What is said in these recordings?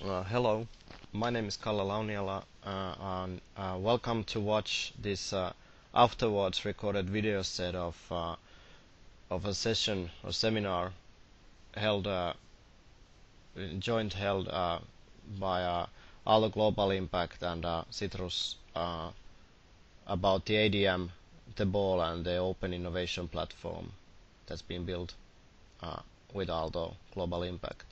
Uh, hello, my name is Kalle Launiala uh, and uh, welcome to watch this uh, afterwards recorded video set of uh, of a session or seminar held uh, joint held by uh, Global Impact and Citrus about the ADM, the ball and the open innovation platform that's been built with Aalto Global Impact.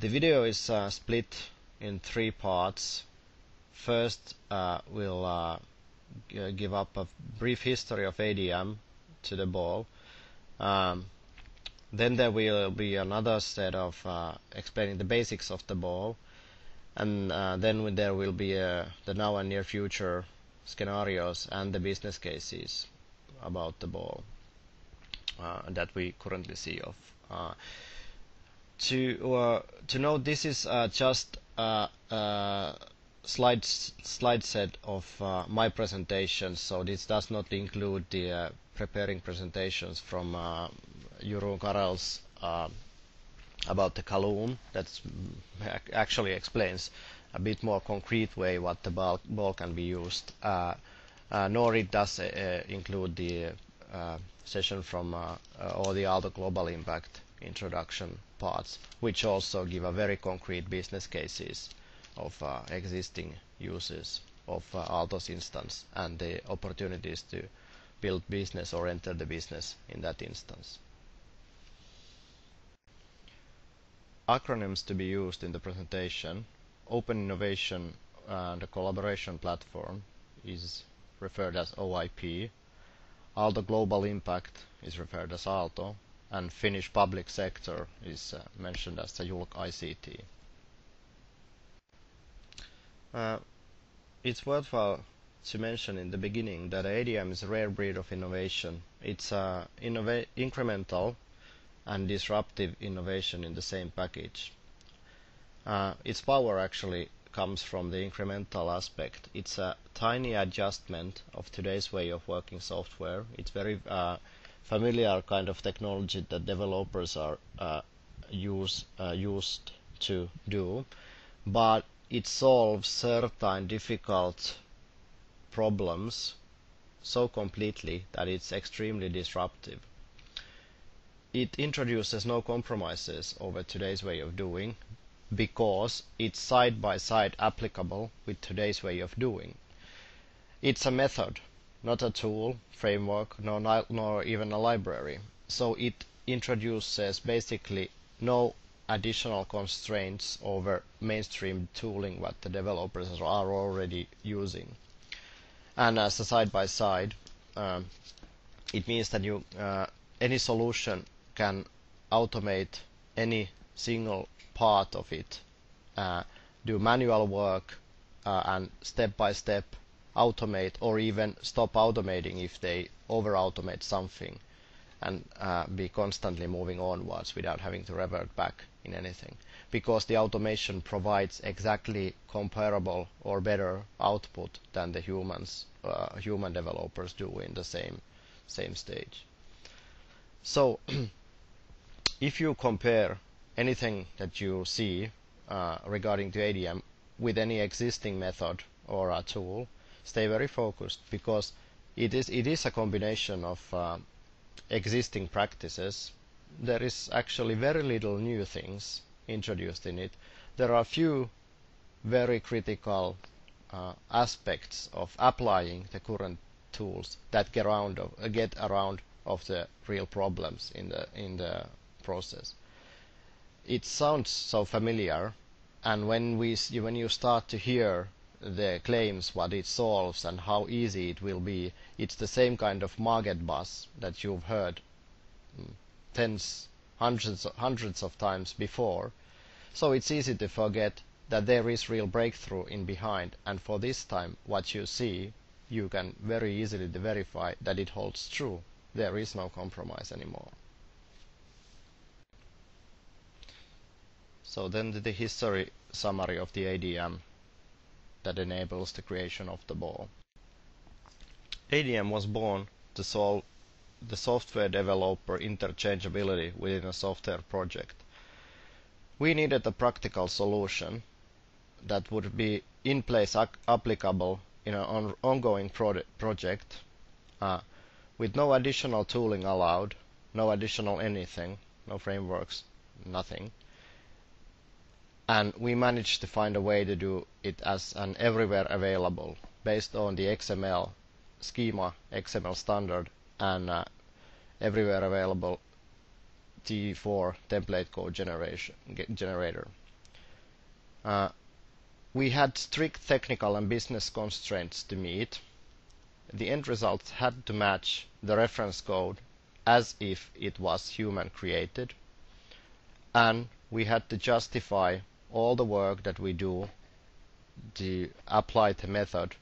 The video is uh, split in three parts. First, uh, we'll uh, give up a brief history of ADM to the ball. Um, then there will be another set of uh, explaining the basics of the ball, and uh, then there will be uh, the now and near future scenarios and the business cases about the ball uh, that we currently see of. Uh, to uh, to note, this is uh, just a, a slide slide set of uh, my presentation, so this does not include the uh, preparing presentations from uh, Jeroen uh, about the Kaloom. That actually explains a bit more concrete way what the ball, ball can be used. Uh, uh, nor it does uh, include the uh, session from uh, uh, or the Aalto Global Impact introduction parts, which also give a very concrete business cases of uh, existing uses of uh, instance and the opportunities to build business or enter the business in that instance. Acronyms to be used in the presentation. Open Innovation and a Collaboration Platform is referred as OIP. Aalto Global Impact is referred as Aalto and Finnish public sector is uh, mentioned as the Julk ICT. Uh, it's worthwhile to mention in the beginning that ADM is a rare breed of innovation. It's uh, incremental and disruptive innovation in the same package. Its power actually comes from the incremental aspect. It's a tiny adjustment of today's way of working software. It's very familiar kind of technology that developers are uh, use, uh, used to do, but it solves certain difficult problems so completely that it's extremely disruptive. It introduces no compromises over today's way of doing because it's side by side applicable with today's way of doing. It's a method not a tool, framework, nor, nor even a library. So it introduces basically no additional constraints over mainstream tooling what the developers are already using. And as a side by side, um, it means that you uh, any solution can automate any single part of it, uh, do manual work, uh, and step by step automate or even stop automating if they over automate something and uh, be constantly moving onwards without having to revert back in anything. Because the automation provides exactly comparable or better output than the humans uh, human developers do in the same same stage. So if you compare anything that you see uh, regarding to ADM with any existing method or a tool stay very focused because it is it is a combination of uh, existing practices. There is actually very little new things introduced in it. There are few very critical uh, aspects of applying the current tools that get around of, uh, get around of the real problems in the in the process. It sounds so familiar, and when we when you start to hear the claims what it solves and how easy it will be it's the same kind of market buzz that you've heard mm, tens hundreds hundreds of times before. So it's easy to forget that there is real breakthrough in behind and for this time what you see you can very easily verify that it holds true. There is no compromise anymore. So then the history summary of the ADM that enables the creation of the ball. ADM was born to solve the software developer interchangeability within a software project. We needed a practical solution that would be in place applicable in an on ongoing pro project uh, with no additional tooling allowed, no additional anything, no frameworks, nothing. And we managed to find a way to do it as an everywhere available based on the XML schema, XML standard, and uh, everywhere available T4 template code generation, generator. Uh, we had strict technical and business constraints to meet. The end results had to match the reference code as if it was human created. And we had to justify all the work that we do to apply the method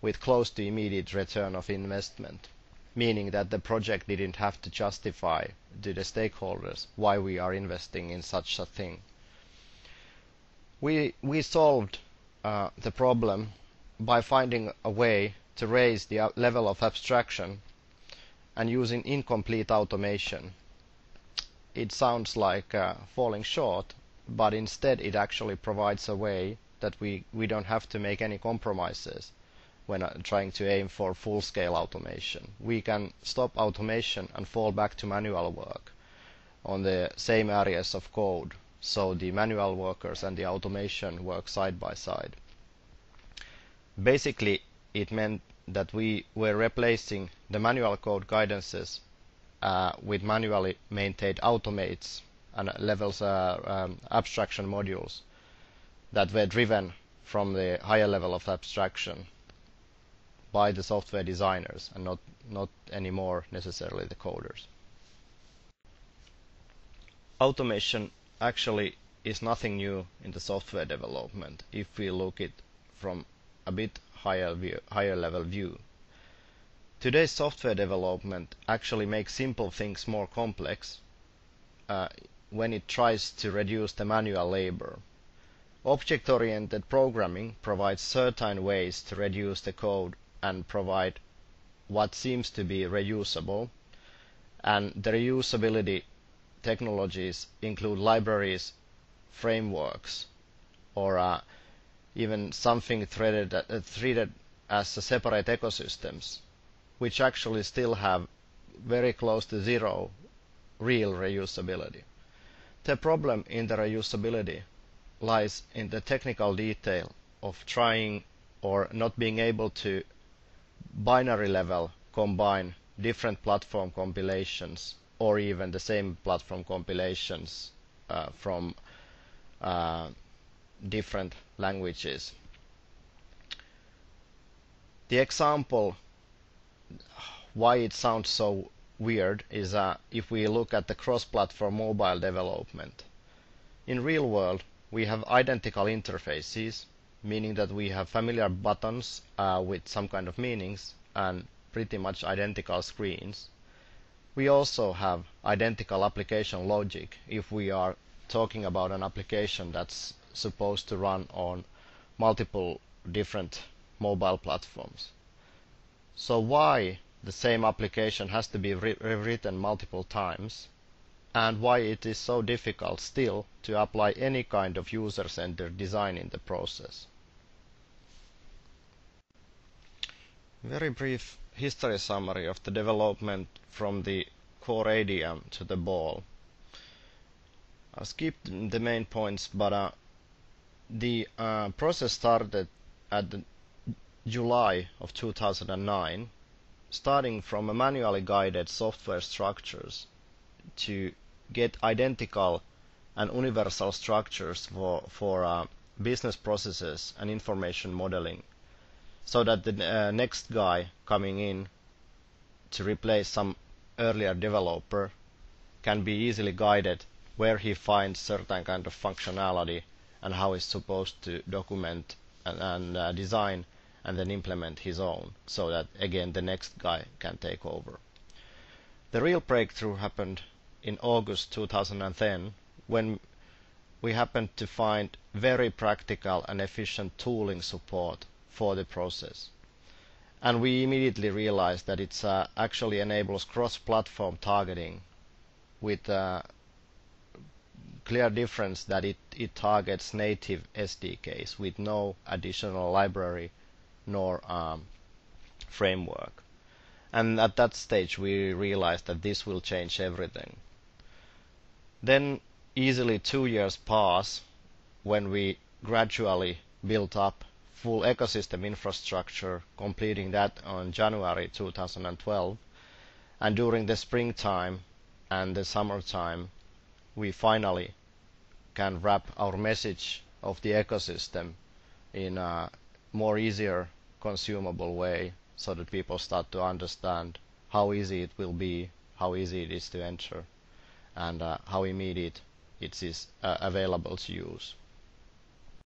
with close to immediate return of investment, meaning that the project didn't have to justify to the stakeholders why we are investing in such a thing. We, we solved uh, the problem by finding a way to raise the level of abstraction and using incomplete automation. It sounds like uh, falling short, but instead it actually provides a way that we, we don't have to make any compromises when uh, trying to aim for full-scale automation. We can stop automation and fall back to manual work on the same areas of code, so the manual workers and the automation work side by side. Basically, it meant that we were replacing the manual code guidances uh, with manually maintained automates and levels um, abstraction modules that were driven from the higher level of abstraction by the software designers and not, not anymore necessarily the coders. Automation actually is nothing new in the software development if we look it from a bit higher, view, higher level view. Today's software development actually makes simple things more complex uh, when it tries to reduce the manual labor. Object-oriented programming provides certain ways to reduce the code and provide what seems to be reusable. And the reusability technologies include libraries, frameworks, or uh, even something treated, uh, treated as separate ecosystems, which actually still have very close to zero real reusability. The problem in the reusability lies in the technical detail of trying or not being able to binary level combine different platform compilations or even the same platform compilations uh, from uh, different languages. The example why it sounds so weird is uh, if we look at the cross-platform mobile development. In real world, we have identical interfaces meaning that we have familiar buttons uh, with some kind of meanings and pretty much identical screens. We also have identical application logic if we are talking about an application that's supposed to run on multiple different mobile platforms. So why the same application has to be rewritten multiple times and why it is so difficult still to apply any kind of user-centered design in the process. Very brief history summary of the development from the core ADM to the ball. I skipped the main points, but uh, the uh, process started at July of 2009, starting from a manually guided software structures to get identical and universal structures for, for uh, business processes and information modeling so that the uh, next guy coming in to replace some earlier developer can be easily guided where he finds certain kind of functionality and how he's supposed to document and, and uh, design and then implement his own so that again the next guy can take over. The real breakthrough happened in August 2010 when we happened to find very practical and efficient tooling support for the process. And we immediately realized that it uh, actually enables cross-platform targeting with a clear difference that it, it targets native SDKs with no additional library nor um, framework. And at that stage we realized that this will change everything. Then easily two years pass when we gradually built up full ecosystem infrastructure, completing that on January 2012. And during the springtime and the summertime, we finally can wrap our message of the ecosystem in a more easier consumable way so that people start to understand how easy it will be, how easy it is to enter, and uh, how immediate it is uh, available to use.